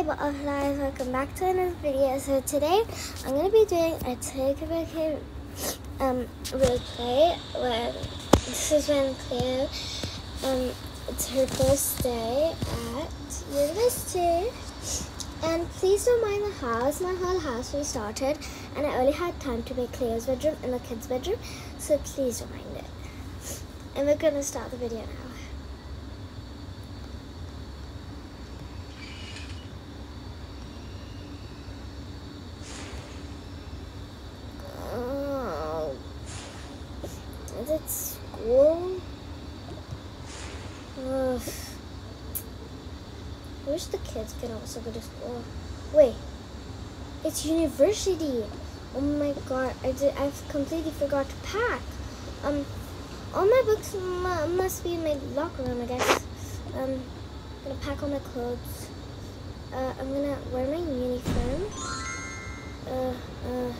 Hey butterflies, welcome back to another video. So today I'm gonna be doing a take a vacation um role play where this is when Claire um it's her first day at university. And please don't mind the house. My whole house restarted and I only had time to make Claire's bedroom and the kids' bedroom. So please don't mind it. And we're gonna start the video now. Oh, it school? Ugh. I wish the kids could also go to school. Wait, it's university. Oh my god, I did. I've completely forgot to pack. Um, all my books mu- must be in my locker room, I guess. Um, I'm gonna pack all my clothes. Uh, I'm gonna wear my uniform. Uh, uh,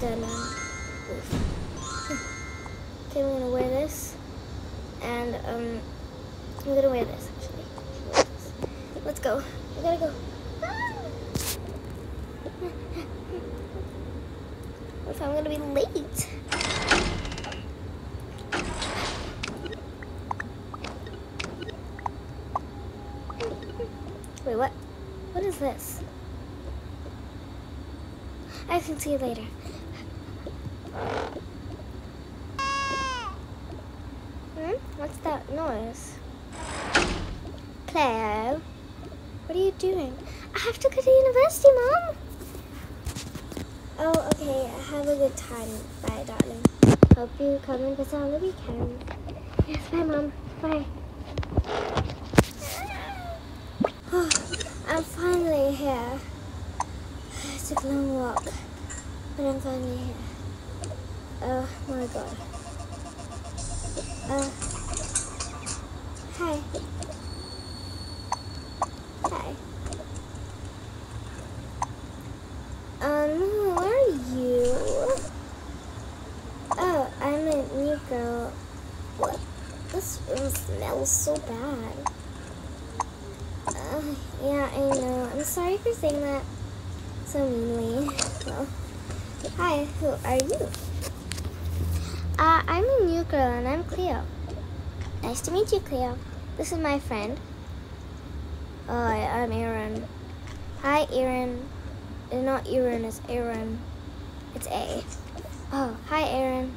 then, oof. Okay, I'm gonna wear this. And, um, I'm gonna wear this, actually. Let's go. We gotta go. Ah! What if I'm gonna be late? Wait, what? What is this? I can see you later. Hmm? What's that noise? Claire, what are you doing? I have to go to university, Mom. Oh, okay. Have a good time. Bye, darling. Hope you come and visit on the weekend. Yes, bye, Mom. Bye. I'm finally here. It's a long walk, but I'm finally here. Oh my god. Uh, hi. Um, who are you? Oh, I'm a new girl. What? This room smells so bad. Uh, yeah, I know. I'm sorry for saying that so meanly. Well, hi, who are you? Uh, I'm a new girl and I'm Cleo. Nice to meet you, Cleo. This is my friend. Oh, I, I'm Aaron. Hi, Aaron. It's not Aaron, it's Aaron. It's A. Oh, hi, Aaron.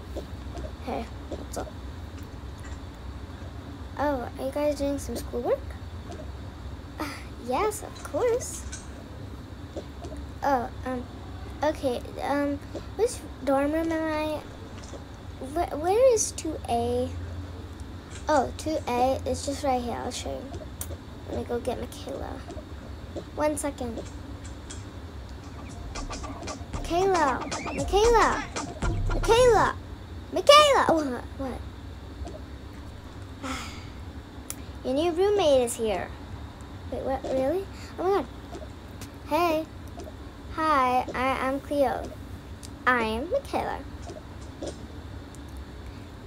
Hey, what's up? Oh, are you guys doing some schoolwork? Yes, of course. Oh, um, okay, um, which dorm room am I? Where, where is 2A? Oh, 2A is just right here. I'll show you. Let me go get Michaela. One second. Michaela! Michaela! Michaela! Michaela! Oh, what? Your new roommate is here. Wait, what? Really? Oh my god. Hey. Hi, I, I'm Cleo. I'm Michaela.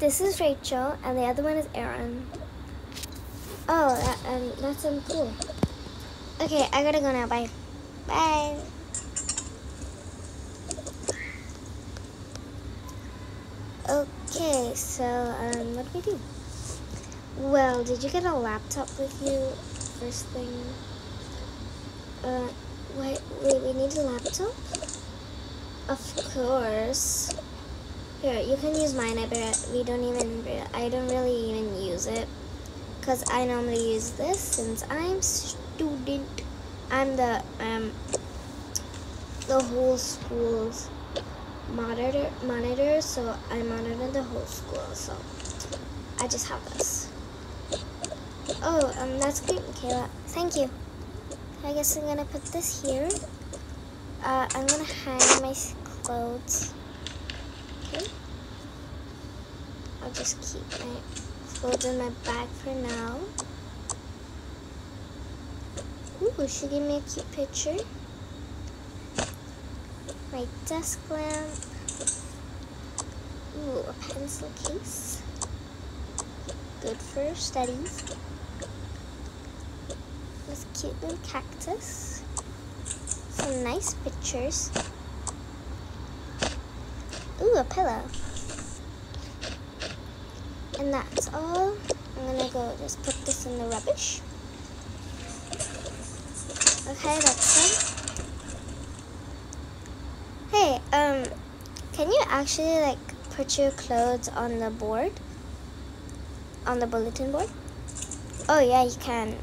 This is Rachel, and the other one is Aaron. Oh, that, um, that's um, cool. Okay, I gotta go now. Bye. Bye. Okay, so, um, what do we do? Well, did you get a laptop with you first thing? Uh, wait, wait, we need a laptop? Of course. Here, you can use mine, I bet we don't even, I don't really even use it. Because I normally use this since I'm student. I'm the, um, the whole school's monitor, monitor, so I monitor the whole school, so I just have this. Oh, um, that's great, Michaela. Thank you. I guess I'm gonna put this here. Uh, I'm gonna hang my clothes. Okay. I'll just keep my clothes in my bag for now. Ooh, she gave me a cute picture. My desk lamp. Ooh, a pencil case. Good for studies. This cute little cactus. some nice pictures. Ooh, a pillow. And that's all. I'm gonna go just put this in the rubbish. Okay, that's done. Hey, um, can you actually like put your clothes on the board? On the bulletin board? Oh yeah, you can.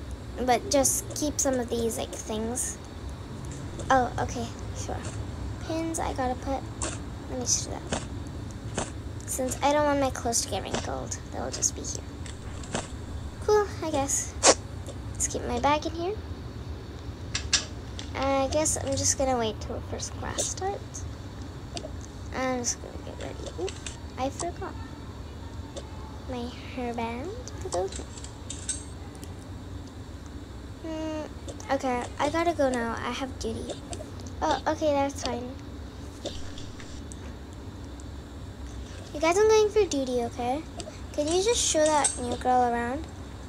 But just keep some of these like things. Oh, okay, sure. Pins I gotta put. Let me just do that. Since I don't want my clothes to get wrinkled, they'll just be here. Cool, I guess. Let's keep my bag in here. I guess I'm just gonna wait till first class starts. I'm just gonna get ready. Ooh, I forgot my hairband. Mm, okay, I gotta go now. I have duty. Oh, okay, that's fine. You guys are going for duty, okay? Can you just show that new girl around?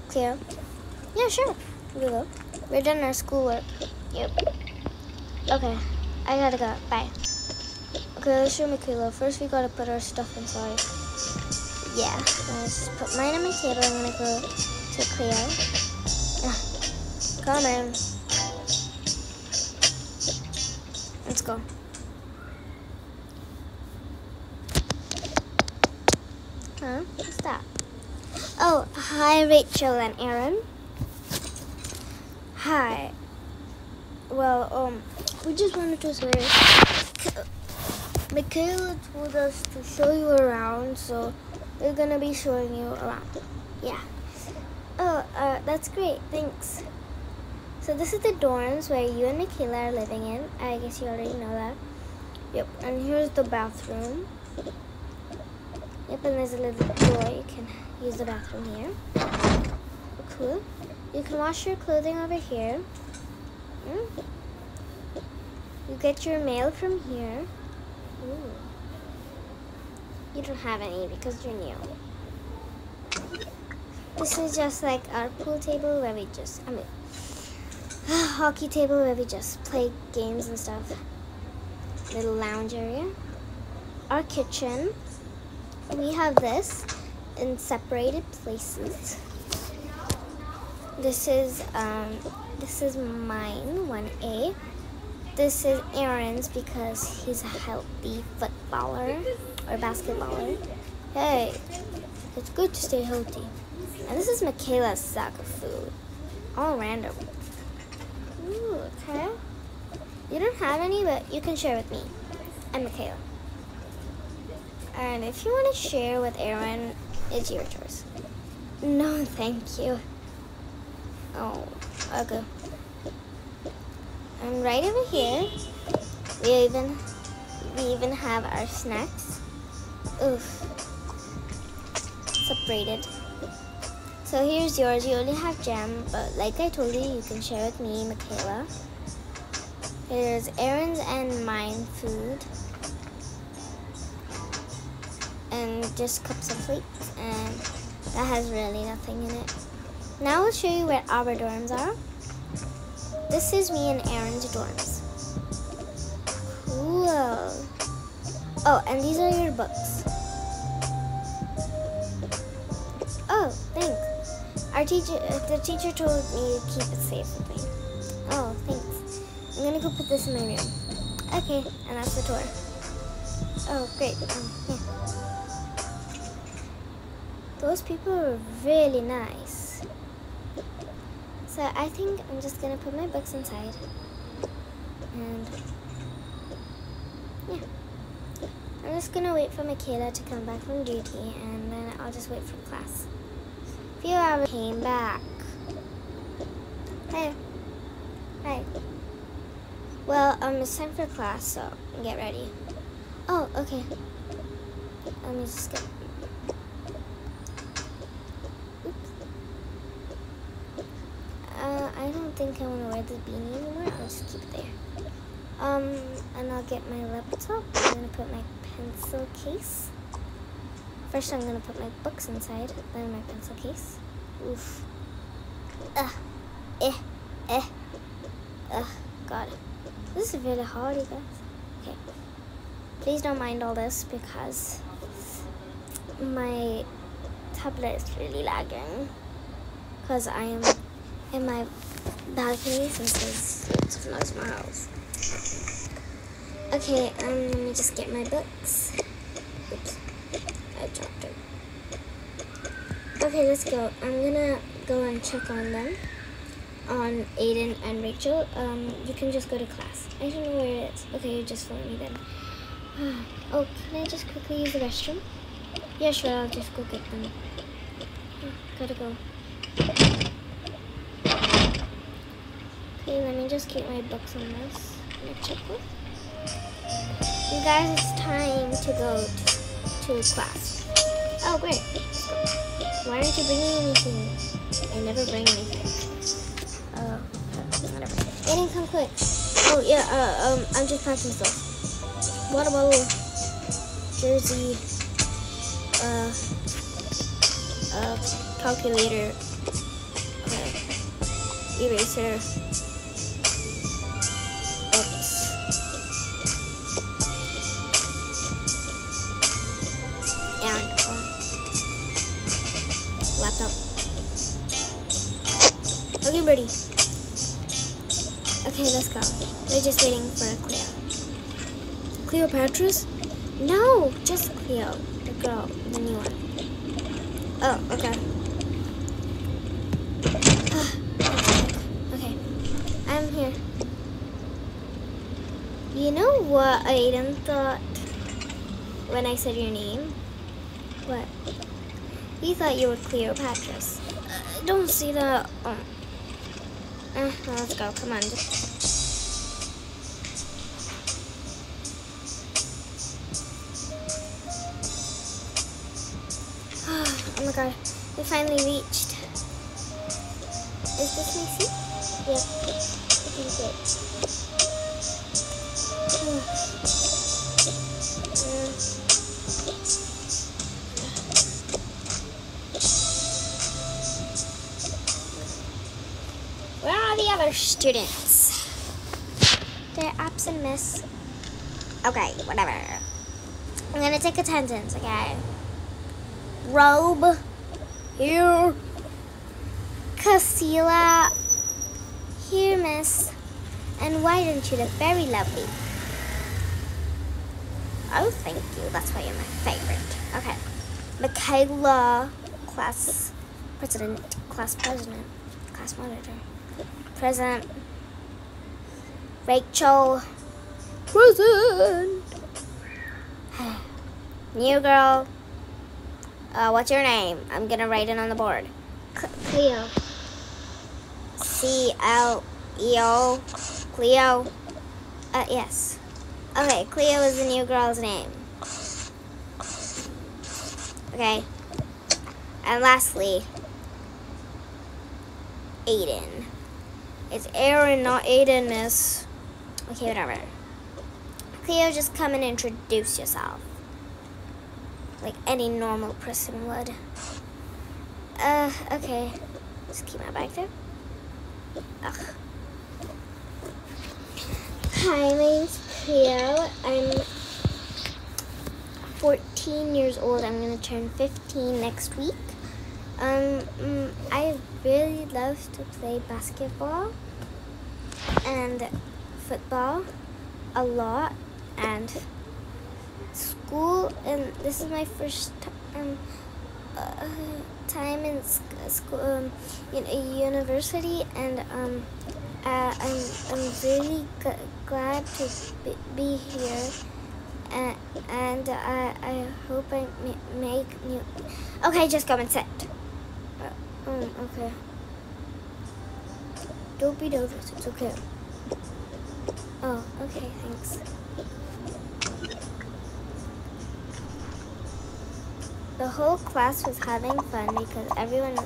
Clear? Yeah, sure. We will. We're done our schoolwork. Yep. Okay, I gotta go. Bye. Okay, let's show Michaela. First, we gotta put our stuff inside. Yeah, let's put mine on my table. I'm gonna go to Cleo. Ah. Come on. Let's go. Huh? What's that? Oh, hi Rachel and Aaron. Hi. Well, um, we just wanted to say, Michaela told us to show you around, so we're gonna be showing you around. Yeah. Oh, uh, that's great. Thanks. So this is the dorms where you and Michaela are living in. I guess you already know that. Yep, and here's the bathroom. Yep, and there's a little door. You can use the bathroom here. Cool. You can wash your clothing over here. Mm. You get your mail from here. Ooh. You don't have any because you're new. This is just like our pool table where we just, I mean, hockey table where we just play games and stuff. Little lounge area. Our kitchen. We have this in separated places. This is um, this is mine, 1A. This is Aaron's because he's a healthy footballer or basketballer. Hey, it's good to stay healthy. And this is Michaela's sack of food. All random. Ooh, okay. You don't have any, but you can share with me. I'm Michaela. And if you want to share with Aaron, it's your choice. No, thank you. Oh, okay. And right over here, we even we even have our snacks. Oof. Separated. So here's yours. You only have jam, but like I told you, you can share with me, Michaela. Here's Aaron's and mine food. And just cups of plates, and that has really nothing in it. Now I'll show you where our dorms are. This is me and Aaron's dorms. Cool. Oh, and these are your books. Our teacher, the teacher told me to keep it safe with me. Oh, thanks. I'm gonna go put this in my room. Okay, and that's the tour. Oh, great. Um, yeah. Those people were really nice. So I think I'm just gonna put my books inside. And yeah. I'm just gonna wait for Michaela to come back from duty and then I'll just wait for class few hours came back. Hey. Hi. Well, um, it's time for class, so get ready. Oh, okay. Let me just get... Oops. Uh, I don't think I want to wear the beanie anymore. I'll just keep it there. Um, and I'll get my laptop. I'm going to put my pencil case. First, I'm going to put my books inside, then my pencil case. Oof. Ugh. Eh. Eh. Ugh. god. This is really hard, you guys. Okay. Please don't mind all this because my tablet is really lagging. Because I am in my balcony since there's lots my house. Okay, um, let me just get my books. Oops, I dropped it. Okay, let's go. I'm gonna go and check on them on Aiden and Rachel, um, you can just go to class. I don't know where it is. Okay, you just follow me then. Oh, can I just quickly use the restroom? Yeah, sure, I'll just go get them. Gotta go. Okay, let me just keep my books on this. Checkbook. You guys, it's time to go to class. Oh, great. Why aren't you bringing anything? I never bring anything. Uh, whatever. Aiden, come quick. Oh, yeah, uh, um, I'm just packing stuff. Water bottle, jersey, uh, uh, calculator, uh, eraser, Okay, Okay, let's go. We're just waiting for Cleo. Cleopatra's? No, just Cleo, the girl, the new one. Oh, okay. okay, I'm here. You know what Aiden thought when I said your name? What? He thought you were Cleopatra's. Uh, don't see that. Oh. Uh, let's go. Come on. oh my god. We finally reached. Is this my seat? Yep. I think it. Other students? They're absent, miss. Okay, whatever. I'm gonna take attendance, okay? Robe. Here. Casilla. Here, miss. And why don't you look very lovely? Oh, thank you. That's why you're my favorite. Okay. Michaela, class president, class president, class monitor, present. Rachel, present. New girl. Uh, what's your name? I'm gonna write it on the board. Cleo. C L E O. Cleo. Uh, yes. Okay, Cleo is the new girl's name. Okay. And lastly, Aiden. It's Aaron, not Aiden, miss. Okay, whatever. Cleo, just come and introduce yourself. Like any normal person would. Uh, okay. Just keep my bag there. Ugh. Hi, my name's Cleo. I'm 14 years old. I'm going to turn 15 next week. Um, mm, I really love to play basketball and football a lot and school and this is my first um, uh, time in school um, in a university and um, uh, I'm, I'm really glad to be, be here and, and I, I hope I make new okay just come and sit. Uh, um, okay. Don't be nervous it's okay oh okay thanks the whole class was having fun because everyone,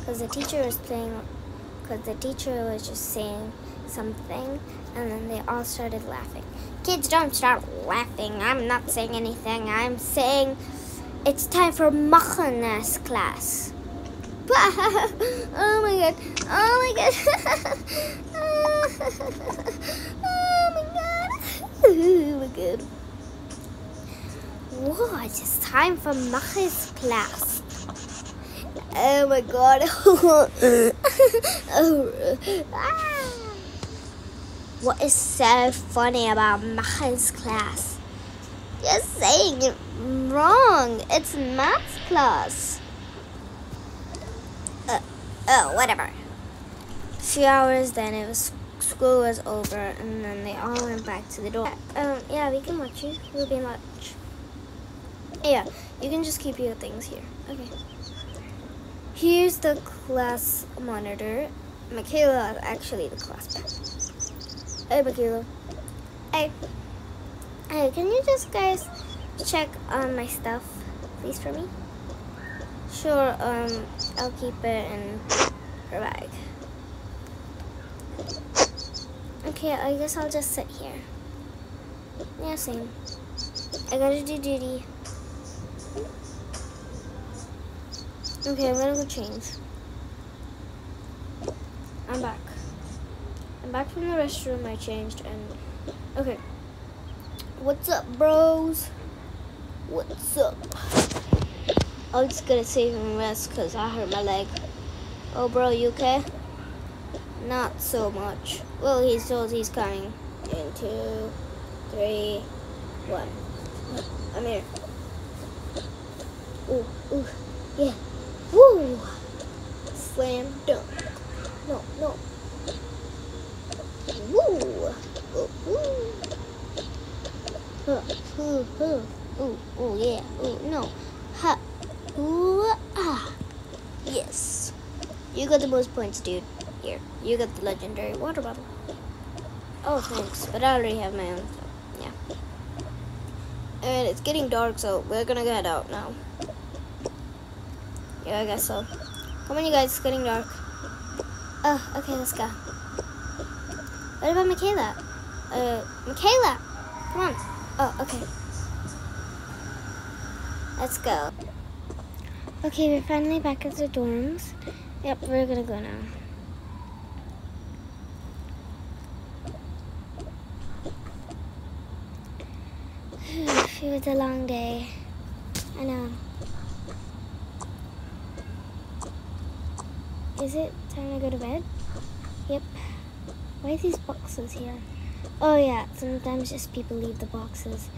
because the teacher was playing, because the teacher was just saying something, and then they all started laughing. Kids, don't start laughing. I'm not saying anything. I'm saying it's time for Machanas class. oh my god. Oh my god. Oh. oh my god. Oh. What? It's time for Mache's class. Oh my god. oh. ah. What is so funny about Mache's class? You're saying it wrong. It's math class. Uh, oh, whatever. A Few hours then it was school was over and then they all went back to the door. Um, yeah, we can watch you. We'll be much. Yeah, you can just keep your things here. Okay. Here's the class monitor. Michaela is actually the class Hey, Michaela. Hey. Hey, can you just guys check on my stuff, please, for me? Sure, um, I'll keep it in her bag. Okay, I guess I'll just sit here. Yeah, same. I gotta do duty. Okay, I'm gonna go change. I'm back. I'm back from the restroom. I changed and okay. What's up, bros? What's up? I'm just gonna save and rest because I hurt my leg. Oh, bro, you okay? Not so much. Well, he shows he's coming. In two, three, one. I'm here. Ooh, ooh, yeah. Woo! Slam dunk. No, no. Woo! Ooh, ooh. Huh, ooh, ooh, ooh, ooh, yeah. Ooh, no. Ha. Ooh, ah. Yes. You got the most points, dude. Here, you got the legendary water bottle. Oh, thanks. But I already have my own, so, yeah. And it's getting dark, so we're gonna head out now. Yeah, I guess so. Come on, you guys, it's getting dark. Oh, okay, let's go. What about Michaela? Uh, Michaela! Come on. Oh, okay. Let's go. Okay, we're finally back at the dorms. Yep, we're gonna go now. It was a long day. I know. Is it time to go to bed? Yep. Why are these boxes here? Oh yeah, sometimes just people leave the boxes.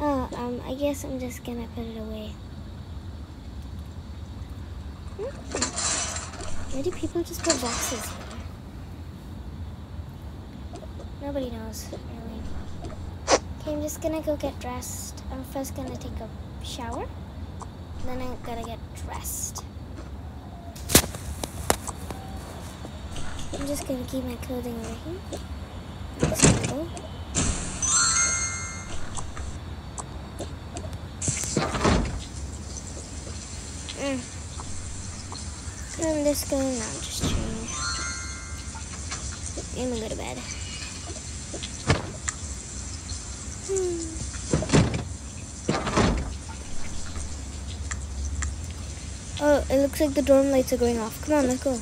Oh, um, I guess I'm just gonna put it away. Hmm. Why do people just put boxes here? Nobody knows, really. Okay, I'm just gonna go get dressed. I'm first gonna take a shower. Then I'm gonna get dressed. I'm just gonna keep my clothing right here. Mm. I'm just gonna now just change. I'm gonna go to bed. Hmm. Oh, it looks like the dorm lights are going off. Come on, let's go.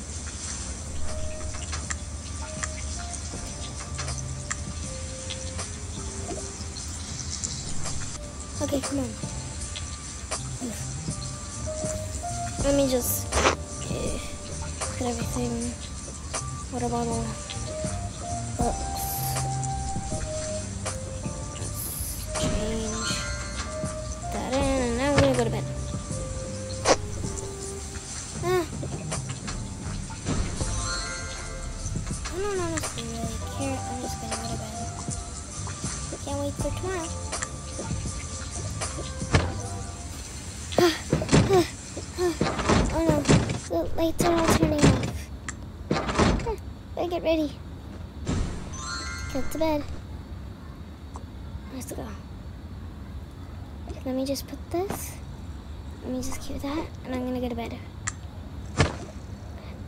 Okay, come on. Let me just put everything. Water bottle. Books. To bed. Let's go. Let me just put this. Let me just keep that, and I'm gonna go to bed.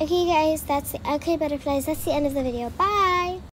Okay, guys, that's the okay butterflies. That's the end of the video. Bye.